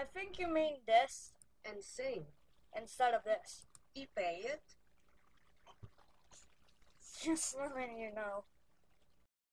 I think you mean this and sing. instead of this. You pay it. Just letting you know.